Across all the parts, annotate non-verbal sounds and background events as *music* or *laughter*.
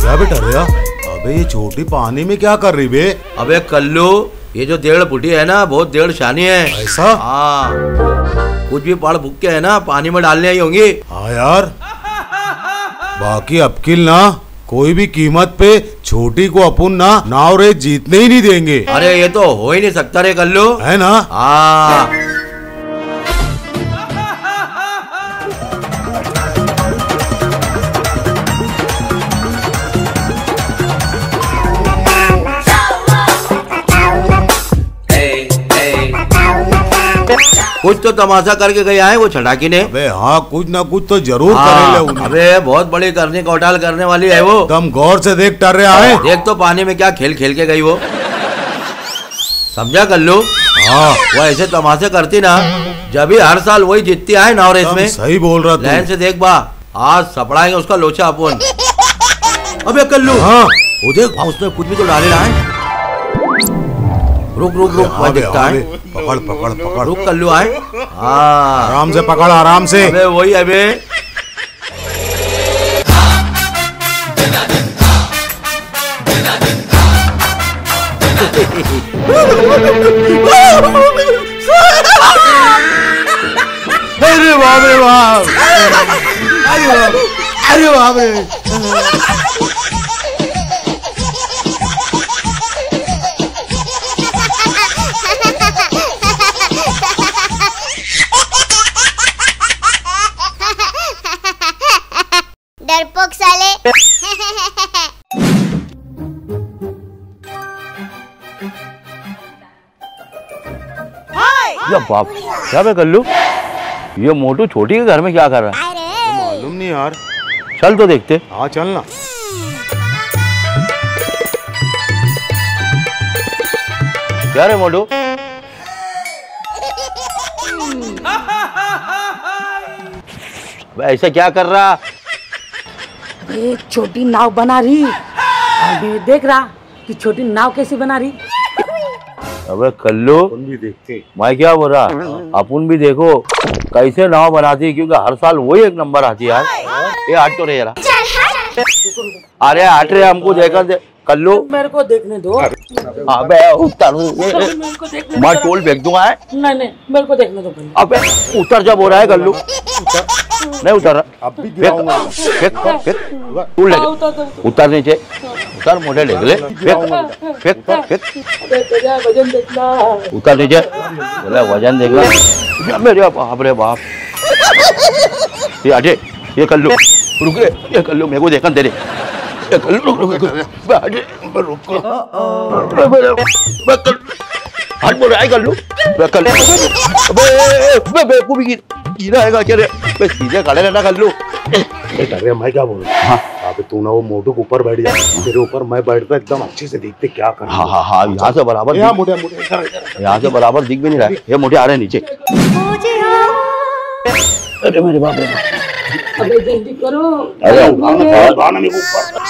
क्या बेटा रिया अबे ये छोटी पानी में क्या कर रही बे? अबे कल्लू ये जो डेढ़ फुटी है ना बहुत डेढ़ शानी है। ऐसा? हाँ। कुछ भी पहाड़ भूखे के है ना पानी में डालने आई होंगी। हाँ यार। बाकी अपकिल ना कोई भी कीमत पे छोटी को अपन ना नाव रे जीतने ही नहीं देंगे। अरे ये तो हो ही नहीं सकता रे कल्लू। है ना? हाँ। कुछ तो तमाशा करके गया है वो छटाकी ने। अबे हाँ कुछ ना कुछ तो ज़रूर हाँ, उन्हें। अबे बहुत बड़ी करने कौटाल करने वाली है वो। एकदम गौर से देख टर रहा है देख तो पानी में क्या खेल खेल के गई वो। समझा कल्लू? हाँ। वो ऐसे तमाशे करती ना जब भी हर साल वही जीतती है नाव रेस एकदम में सही बोल रहा लाइन से देख बा आज सपड़ाएँगे उसका लोचा अपन। अबे कल्लू हाँ। वो देख उसने कुछ भी तो डाले रहा है रुक रुक रुक हाँ दिखता हाँ पकड़ पकड़ पकड़। रुक कल्लू आए। हाँ। आराम से पकड़ आराम से। अबे वही अबे अरे बाप रे बाप। अरे बाप। अरे बाप रे। या बाप क्या बे कल्लू ये मोटू छोटी के घर में क्या कर रहा है? मालूम नहीं यार। चल तो देखते। हाँ चल ना। क्या रे मोटू? ऐसा क्या कर रहा? एक छोटी नाव बना रही। अभी देख रहा कि छोटी नाव कैसी बना रही। अबे कल्लू भी देखते मैं क्या बोल रहा? अपन भी देखो कैसे नाव बनाती है क्योंकि हर साल वही एक नंबर आती है यार। ये हट तो रहे यार। अरे हट रहे हमको देखा दे। कल्लू। मेरे को देखने दो। अबे उतर। मेरे को देखने मैं टोल फेंक दूँगा नहीं नहीं मेरे को देखने दो पहले। अबे उतर जब हो रहा है कल्लू। नहीं उतर। रहा अब भी गिराऊँगा। फेंक फेंक तू ले। उतर नीचे। उतर मोटे ले ले। फेंक फेंक फेंक अबे तेरा वज़न देखना उतर नीचे। बोले वज़न देख लो। मेरे बाप रे बाप। ये अजय ये कल्लू। रुक रे ये कल्लू मेरे को देखन दे रे ये कल्लू रुक रुक रुक। अजय रुक बे बे हट बोल रहा है कल्लू। बे कल्लू। बे बे बे को। गिर है क्या रे बे सीधे खड़े रहना कल्लू अरे मैं क्या बोल? रहा हाँ। अबे तू ना वो मोटू के ऊपर बैठ जा। तेरे ऊपर मैं बैठता एकदम अच्छे से देखते क्या कर। हाँ हाँ हाँ यहाँ से बराबर यहाँ मोटे मोटे यहाँ से बराबर दिख भी नहीं रहा। है ये मोटे आ रहे हैं नीचे। अरे मेरे बाप रे। अबे जल्दी करो। अरे मेरे ऊपर।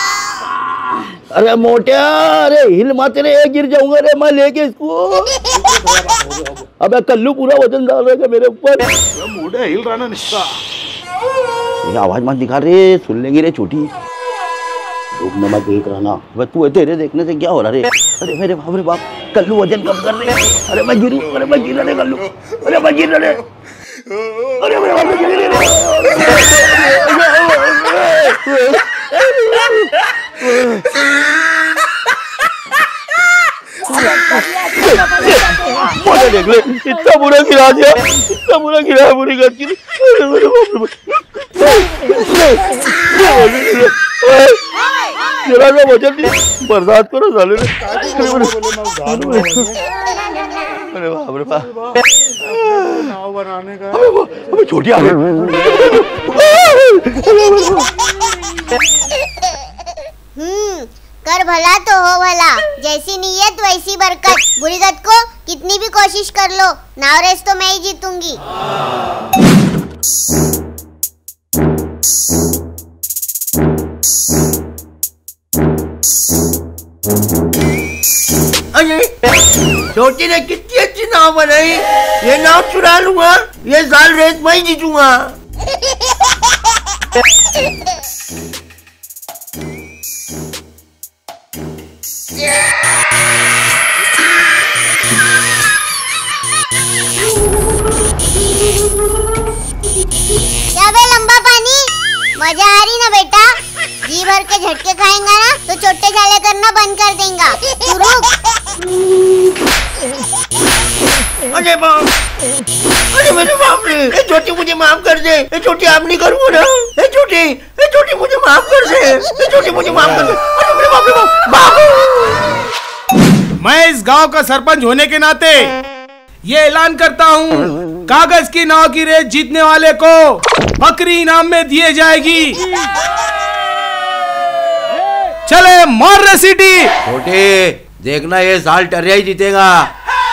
अरे मोटिया अरे हिल मत रे गिर जाऊँगा रे मैं लेके इसको। अबे कल्लू पूरा वज़न डाल रहा है मेरे ऊपर? मोटे हिल रहा ना निश्चा ये आवाज़ मत दिखा रे सुन लेंगी रे छोटी। रूप में मैं देख रहा ना। अबे तू तेरे देखने से क्या हो रहा रे? अरे मेरे बाप रे बाप कल्लू वज़न कम कर रहे अरे मैं गिरू अरे मैं गिर रहा कल्लू अरे मैं गिर रहा रे अरे मेरे बाप रे गिर रहा ले इतना बुरा गिरा दिया इतना बुरा गिरा है बुरी बाप। जरा सा वज़न नहीं बर्दाश्त करो साले ने अरे बाप रे बाप बनाने का अबे छोटी आ गई हम्म कर भला तो हो भला। जैसी नीयत वैसी बरकत। बुरी गत को कितनी भी कोशिश कर लो। नाव रेस तो मैं ही जीतूँगी। अरे छोटी ने कितनी अच्छी नाव बनाई। ये नाव चुरा लूँगा ये साल रेस मैं ही जीतूँगा। *laughs* मज़ा आ रही ना बेटा? जी भर के झटके खाएँगा ना तो छोटे छाले करना बंद कर देगा। अरे बाप। अरे मेरे बाप रे। ये छोटी मुझे माफ़ कर दे। ये छोटी आप नहीं करूँगा ना। ये छोटी ये छोटी मुझे माफ़ कर दे। ये छोटी मुझे माफ़ कर दे। अरे मेरे बाप रे बाप। बाबू मैं इस गाँव का सरपंच होने के नाते ये ऐलान करता हूँ कागज़ की नाव की रेस जीतने वाले को बकरी इनाम में दिए जाएगी। चले मार रे सिटी। छोटे देखना ये साल टरिया ही जीतेगा।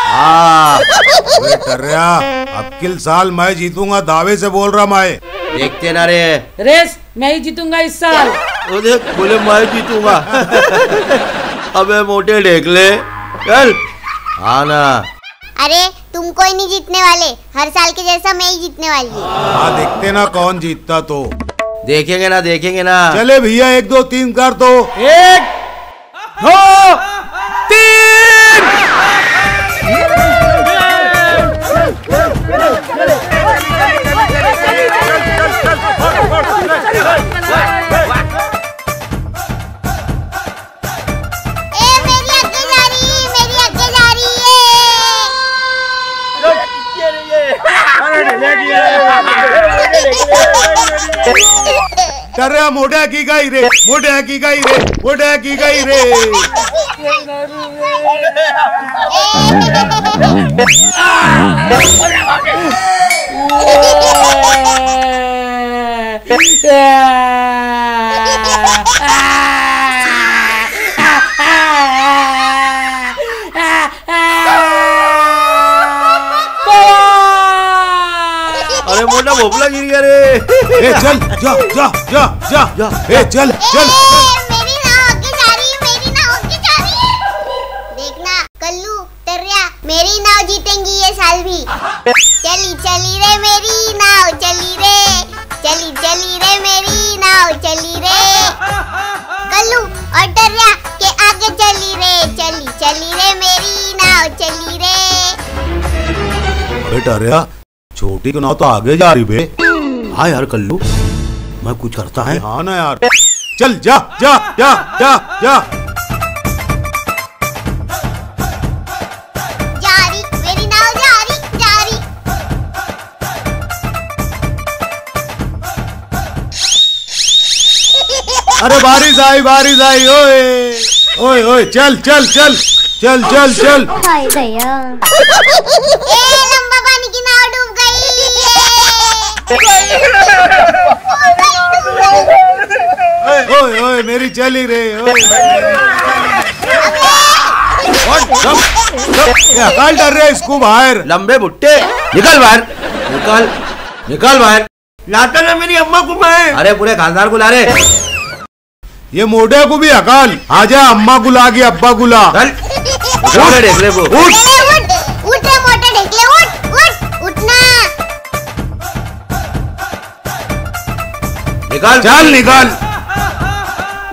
हाँ। टर्या अब किल साल मैं जीतूँगा दावे से बोल रहा मैं। देखते ना रे। रेस मैं ही जीतूँगा इस साल। वो बोले *laughs* मैं जीतूँगा। अबे मोटे देख ले चल। हाँ ना। अरे तुम कोई नहीं जीतने वाले हर साल के जैसा मैं ही जीतने वाली हूँ हाँ देखते ना कौन जीतता तो देखेंगे ना देखेंगे ना चले भैया एक दो तीन कर तो एक दो तीन ए टर्या मोढ्या की गाई रे मोढ्या की गाई रे मोढ्या की गाई रे. अरे *laughs* *laughs* भोपला गिर गया रे। ए चल जा जा जा जा। जा। ए चल चल। मेरी नाव आगे जा रही है मेरी नाव आगे जा रही है। देखना कल्लू टर्या मेरी नाव जीतेंगी ये साल भी। चली चली रे मेरी नाव चली रे। चली चली रे मेरी नाव चली रे। कल्लू और टर्या के आगे चली रे चली चली रे मेरी नाव चली रे। अबे टर्या छोटी की नाव तो आगे जा रही बे। हाँ यार कल्लू मैं कुछ करता है। हाँ ना यार। चल जा जा जा जा जा। जा रही मेरी नाव जा रही जा रही अरे बारिश आई बारिश आई ओए ओए ओए चल चल चल चल चल चल। *laughs* हाय ओए ओए मेरी चली रे अकाल डर रहे इसको बाहर। लंबे भुट्टे निकल बाहर। निकल। निकल बाहर। लाता ना मेरी अम्मा को मैं। अरे पूरे खानदार को ला रे ये मोटे को भी अकाल आजा अम्मा गुला के अब्बा गुला चल। उठ। निकल। चल निकाल।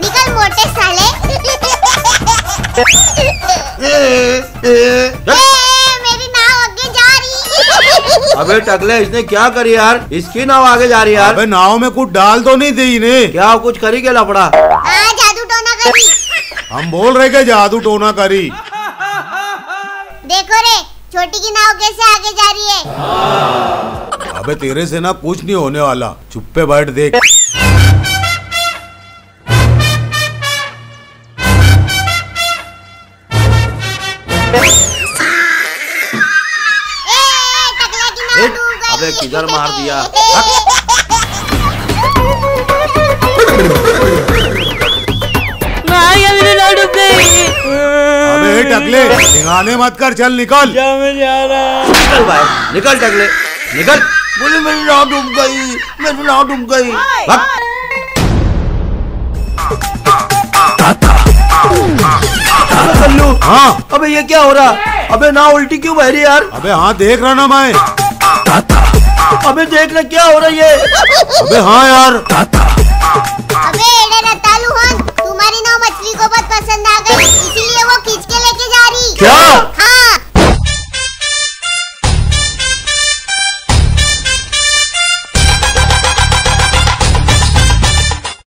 निकल मोटे साले। ए मेरी नाव आगे जा रही अबे टकले इसने क्या करी यार? इसकी नाव आगे जा रही यार। अबे नाव में कुछ डाल तो नहीं दी ने क्या कुछ करी क्या लफड़ा? हाँ जादू टोना करी। हम बोल रहे कि जादू टोना करी। देखो रे छोटी की नाव कैसे आगे जा रही है? अबे तेरे से ना कुछ नहीं होने वाला। चुप्पे बैठ देख। अबे किधर मार दिया? अबे टकले ढिंगाने मत कर चल निकल। जा मैं जा रहा। निकल बाहर निकल टकले निकल। बोले मेरी नाव डूब गई मेरी नाव डूब गई। भाग। अबे कल्लू हाँ। अबे ये क्या हो रहा? अबे ना उल्टी क्यों बह रही यार? अबे हाँ देख रहा ना मैं। अबे देख रहा क्या हो रहा है अबे हाँ यार। अबे तुम्हारी नाव मछली को बहुत पसंद आ गई इसीलिए वो खींच के लेके जा रही। क्या?